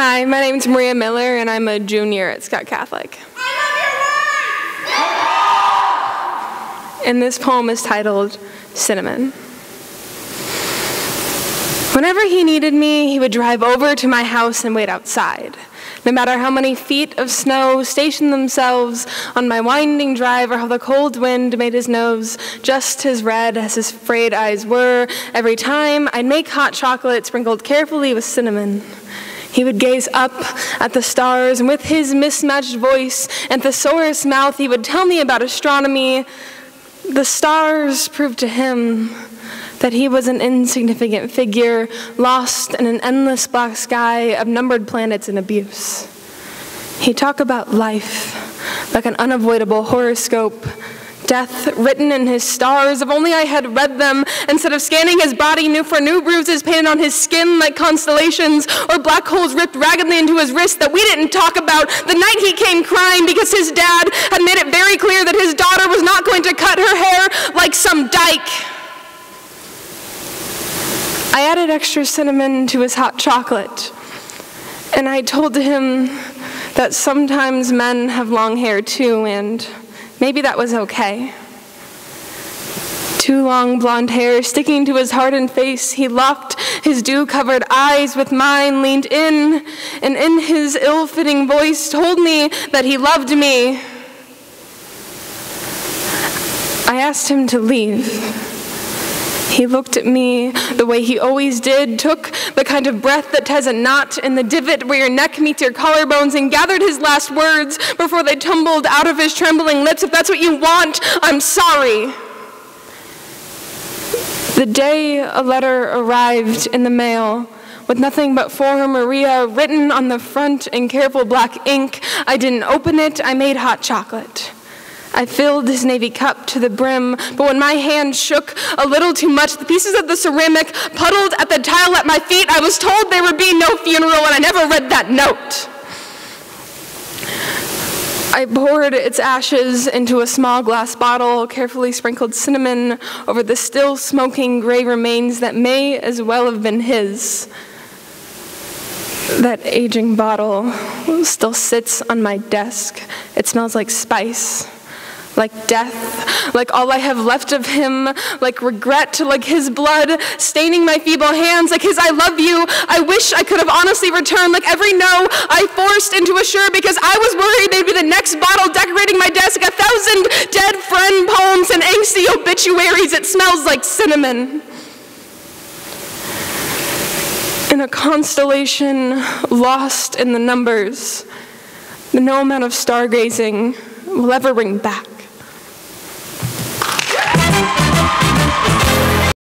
Hi, my name is Maria Miller, and I'm a junior at Skutt Catholic. And this poem is titled Cinnamon. Whenever he needed me, he would drive over to my house and wait outside. No matter how many feet of snow stationed themselves on my winding drive, or how the cold wind made his nose just as red as his frayed eyes were, every time I'd make hot chocolate sprinkled carefully with cinnamon. He would gaze up at the stars, and with his mismatched voice and thesaurus mouth, he would tell me about astronomy. The stars proved to him that he was an insignificant figure lost in an endless black sky of numbered planets and abuse. He talked about life like an unavoidable horoscope death written in his stars. If only I had read them instead of scanning his body new for new bruises painted on his skin like constellations or black holes ripped raggedly into his wrist that we didn't talk about the night he came crying because his dad had made it very clear that his daughter was not going to cut her hair like some dyke. I added extra cinnamon to his hot chocolate, and I told him that sometimes men have long hair too, and Maybe that was okay. Two long blonde hair sticking to his hardened face, he locked his dew covered eyes with mine, leaned in, and in his ill fitting voice told me that he loved me. I asked him to leave. He looked at me the way he always did, took the kind of breath that has a knot in the divot where your neck meets your collarbones, and gathered his last words before they tumbled out of his trembling lips. If that's what you want, I'm sorry. The day a letter arrived in the mail, with nothing but for Maria written on the front in careful black ink. I didn't open it, I made hot chocolate. I filled his navy cup to the brim, but when my hand shook a little too much, the pieces of the ceramic puddled at the tile at my feet. I was told there would be no funeral, and I never read that note. I poured its ashes into a small glass bottle, carefully sprinkled cinnamon over the still smoking gray remains that may as well have been his. That aging bottle still sits on my desk. It smells like spice like death, like all I have left of him, like regret, like his blood staining my feeble hands, like his I love you. I wish I could have honestly returned, like every no I forced into a sure because I was worried they'd be the next bottle decorating my desk, a thousand dead friend poems and angsty obituaries. It smells like cinnamon. In a constellation lost in the numbers, no amount of stargazing will ever bring back.